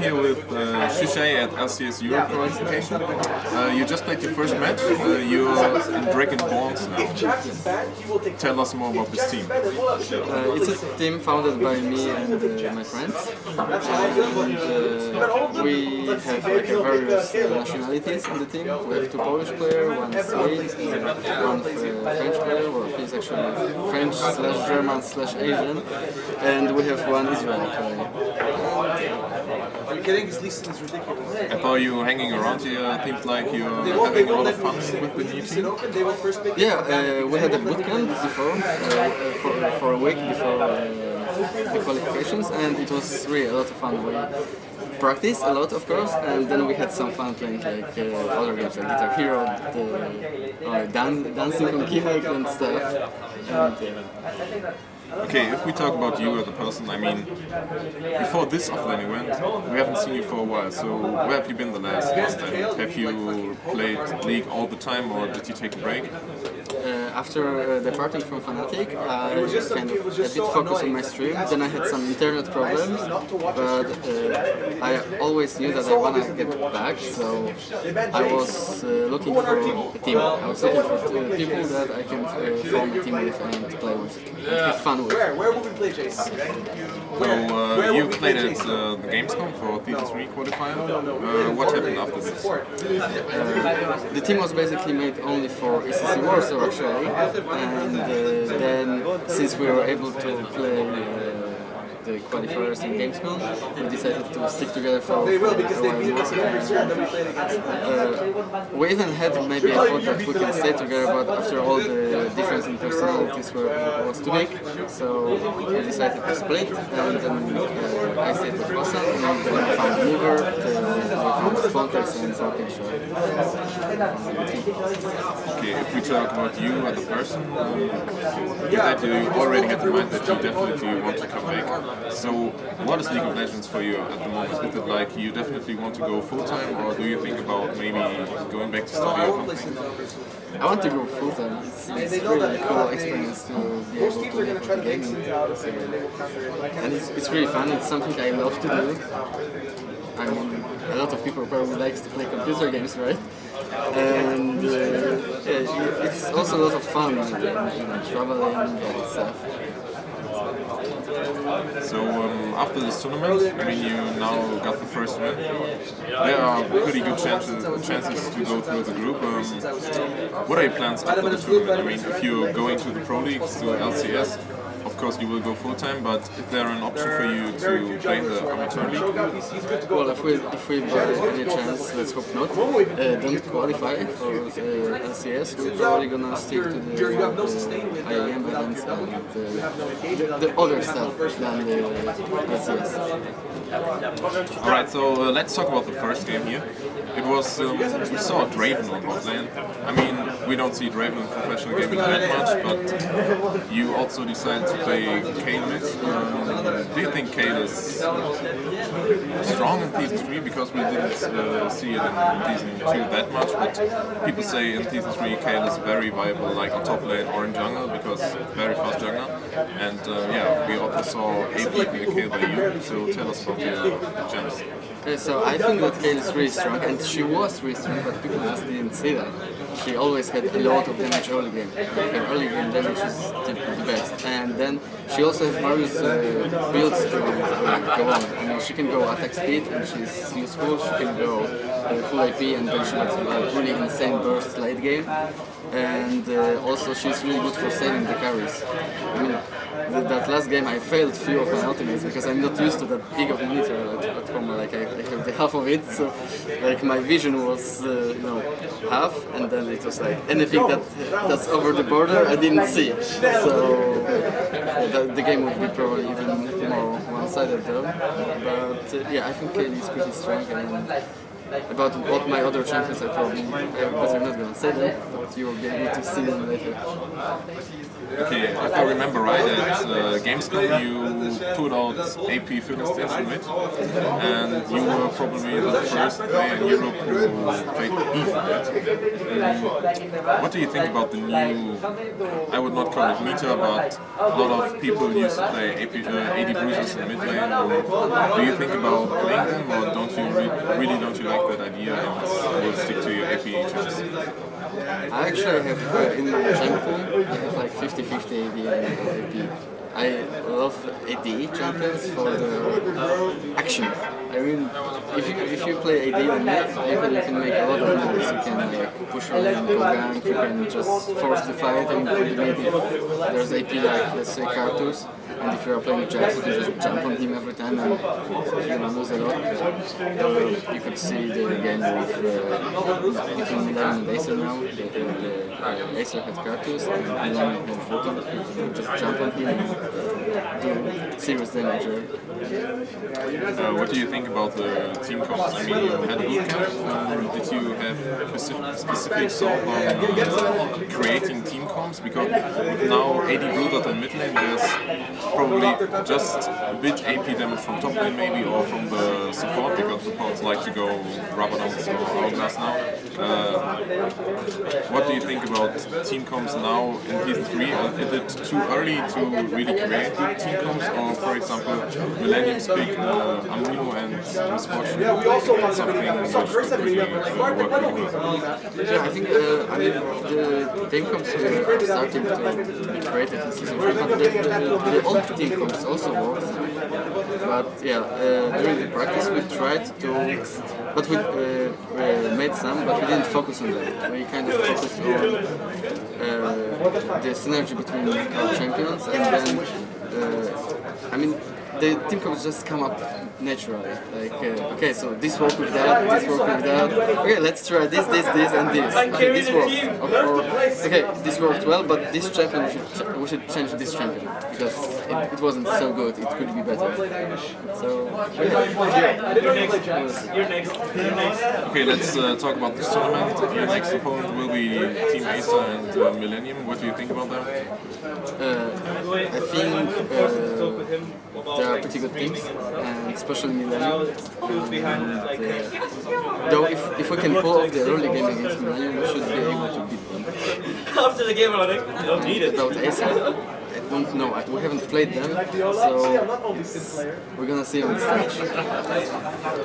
Here with uh, at LCS Europe qualification. Uh, you just played your first match. Uh, you're in Dragonborns now. Tell us more about this team. Uh, it's a team founded by me and uh, my friends. And uh, we have like, various nationalities in the team. We have two Polish players, one Swede, uh, one French player, well, he's actually French slash German slash Asian, and we have one Israeli player. Are you kidding? Leasing is ridiculous. And are you hanging around here? It seems like you're having a lot of fun with the new team. They will first pick Yeah, uh, we had a bootcamp before, uh, for, for a week before uh, the qualifications, and it was really a lot of fun. We practiced a lot, of course, and then we had some fun playing like uh, other games like Guitar Hero, the, uh, dan- dancing on keyboard and stuff. And, Okay, if we talk about you as a person, I mean, before this offline event, we haven't seen you for a while. So where have you been the last, last time? Have you played League all the time, or did you take a break? uh, after uh, departing from Fnatic, I kind of a bit focused on my stream. Then I had some internet problems, but uh, I always knew that I wanna get back. So I was uh, looking for a team. I was looking for uh, people that I can uh, form a team with and play with, and have fun with. Where? Where will we play, Jason? So uh, you played at uh, the Gamescom for Thesis 3 qualifier. Uh, what happened after this? The team was basically made only for ECC Warsaw actually, and uh, then since we were able to play the qualifiers in Gamescom, we decided to stick together for, They will because a they while beat more. us every turn that we played against them. Uh, we even had maybe a thought that we can stay together, but after all the difference in personalities were, was too big, so we decided to split, and then uh, I stayed with Fossa, and then we found Mover, then we found Spontex and Broken Okay, if we talk about you as a person, um, you said you already had in mind that you definitely want to come back. So, what is League of Legends for you at the moment? Is it like you definitely want to go full time, or do you think about maybe going back to study or something? I want to go full time. It's, it's really cool experience to be able to are going to try to play make gaming. things out of it and they will counter it. Like, And it's, it's really fun. It's something I love to do. I mean, a lot of people probably likes to play computer games, right? And uh, yeah, it's also a lot of fun, you know, traveling and stuff. So um, after this tournament, I mean you now got the first win. There are pretty good chances chances to go through the group. Um, what are your plans after the tournament? I mean, if you're going to the Pro League to LCS, course you will go full time. But is there an option for you to play the amateur league? he's, he's good. Well, if we if we by any chance, let's hope not, uh, don't qualify for uh, LCS, we're probably gonna stick to the You have no uh, sustain with it. IEM events and the, the other stuff than the LCS. All right, so uh, let's talk about the first game here. It was um, we saw Draven on bot lane. I mean, we don't see Draven in professional gaming that much, but you also decided to play mid. Um, do you think Kayle is strong in Season 3? Because we didn't uh, see it in Season 2 that much, but people say in Season 3 Kayle is very viable, like on top lane or in jungle, because very fast jungle. And uh, yeah, we also saw AP in the Kayle by you, so tell us about your gems. Uh, so I think that Kayle is really strong, and she was really strong, but people just didn't see that. She always had a lot of damage early game. Her early game damage is the, best, and then she also has various uh, builds to uh, go on. I mean, she can go attack speed, and she's useful. She can go uh, full AP, and then she gets uh, really insane burst late game. And uh, also, she's really good for saving the carries. I mean, th- that last game I failed few of my ultimates because I'm not used to that big of a monitor at, at home. Like I, I have the half of it, so like my vision was uh, you know half, and then it was like anything that that's over the border I didn't see. So the, the game would be probably even more one-sided though. But uh, yeah, I think Kayle is pretty strong and. About what my other champions, I probably I'm not gonna say them, but you will able to see them later. Okay, if I remember right, at uh, Gamescom you put out AP Philistine Summit, and you were probably the first player in Europe who played EVE. Right? What do you think about the new, I would not call it meta, but a lot of people used to play AP, uh, AD bruisers in mid lane, do you think about playing them, or don't you re really don't you like that idea and will stick to your AP champs? I actually have uh, in my champion, I have like 50-50 AD and. I love AD champions for the action. I mean, if you if you play AD on mid, you can, you make a lot of moves. You can like push around, go gank, you can just force the fight and maybe there's AP like let's say Karthus, and if you're playing Jax, you can just jump on him every time and you're lose a lot. Uh, you could see the game with uh, between Milan and Acer now. The, the, uh, Acer had Karthus and Milan had Vulcan. You can just jump on him and do serious. Right? Uh, what do you think about the team comps? I mean, you had a bootcamp. Um, did you have specific, specific thought on uh, creating team comps? Because now AD Blue and mid lane, there's probably just a bit AP damage from top lane maybe, or from the support, because supports like to go Rabadon's or hourglass now. Uh, what do you think about team comps now in season 3? Uh, is it too early to really create comps, or for example, Millennium's big uh, Amumu and Miss Fortune Yeah, we also want something which really uh, work really. Yeah, I think uh, I mean the team comps were starting to be created in season 3, but the, the, the old comps also worked. But yeah, uh, during the practice we tried to, but we uh, uh, made some, but we didn't focus on them. We kind of focused on uh, the synergy between our champions, and then uh, Uh, I mean the team comps just come up naturally. Like, uh, okay, so this work with that, this work with that. Okay, let's try this, this, this, and this. Okay, this worked. Or, or, okay, this worked well, but this champion we should ch- we should change this champion because it, it wasn't so good. It could be better. So I didn't you played Jax. You're next. You're next. Okay, let's uh, talk about this tournament. Your next opponent will be Team Acer and uh, Millennium. What do you think about them? uh, I think uh, there are pretty good teams, and especially Millennium. And, uh, though if, if we can pull off the early game against Millennium, we should be able to beat them. After the game, you don't need it. Without I don't know. We haven't played them, so we're gonna see on the stage.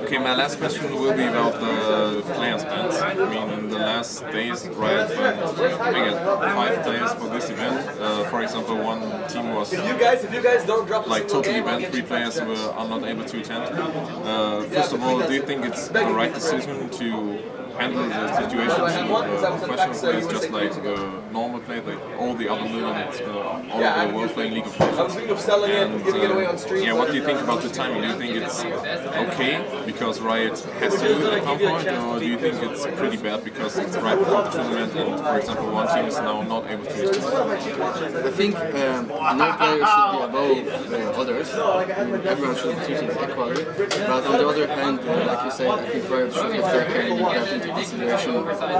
Okay, my last question will be about the players bans. I mean, in the last days, Riot banned, I guess, five players for this event. Uh, for example, one team was You guys, if you guys don't drop like totally banned. Three players points. were are not able to attend. Uh, first of all, do you think it's the right decision to handle the situation to uh, professional players just like the normal players, like all the other millions uh, all Yeah, over the world playing League of Legends. I was thinking of selling it, And, giving it away on uh, stream. yeah, what do you think about the timing? Do you think it's okay because Riot has to do it at some point, or do you think it's pretty bad because it's right before the tournament and, for example, one team is now not able to attend? I think um, no player should be above uh, others. Everyone should be treated equally. But on the other hand, uh, like you said, I think Riot should have taken that into consideration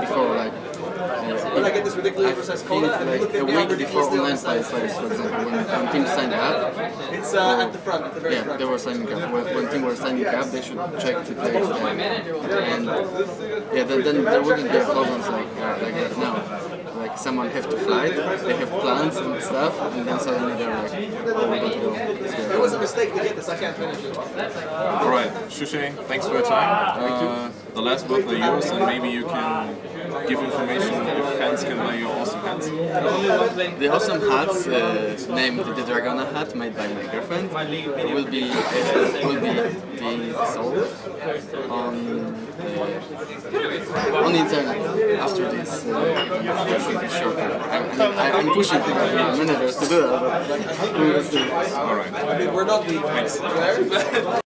before, like. When I get this ridiculously I precise think call, like look at me, week I'm before ridiculously online on play the side. fights, for example, when, when teams signed up, It's uh, at the front, at the very yeah, front. they were signing up. When, when team were signing up, they should check the players there. And yeah, then, then there wouldn't be problems like uh, like that now. Like someone have to fly, they have plans and stuff, and then suddenly they're like, oh, we don't go. It was a mistake to get this, I can't finish it. Alright, Shushei, thanks for your time. Uh, the last book, are yours, and maybe you can give information if fans can buy your awesome hats. The awesome hats uh, named the Dragona hat made by my girlfriend will be uh, will be being sold on uh, on internet after this. Uh, there should be shortly. I'm, I'm, I'm pushing for my managers to do that, but we will see. Alright. We're not weak. Thanks.